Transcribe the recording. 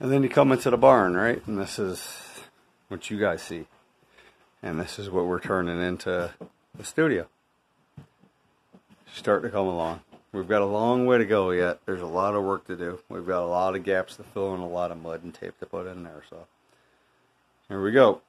And then you come into the barn, right? And this is what you guys see. And this is what we're turning into the studio. Starting to come along. We've got a long way to go yet. There's a lot of work to do. We've got a lot of gaps to fill and a lot of mud and tape to put in there. So here we go.